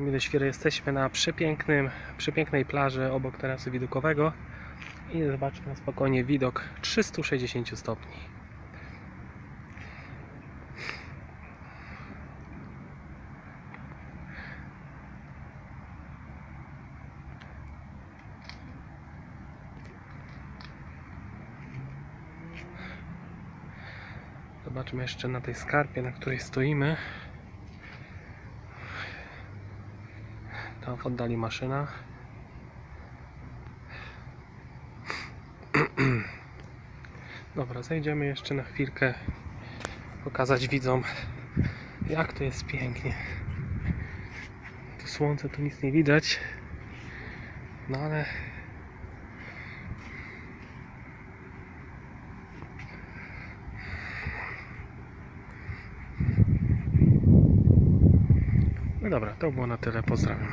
Mile jesteśmy na przepięknym, przepięknej plaży obok tarasu widokowego i zobaczmy na spokojnie widok 360 stopni. Zobaczmy jeszcze na tej skarpie, na której stoimy. Tam w oddali maszyna. Dobra, zejdziemy jeszcze na chwilkę pokazać widzom jak to jest pięknie. To słońce tu nic nie widać. No ale Dobra, to było na tyle. Pozdrawiam.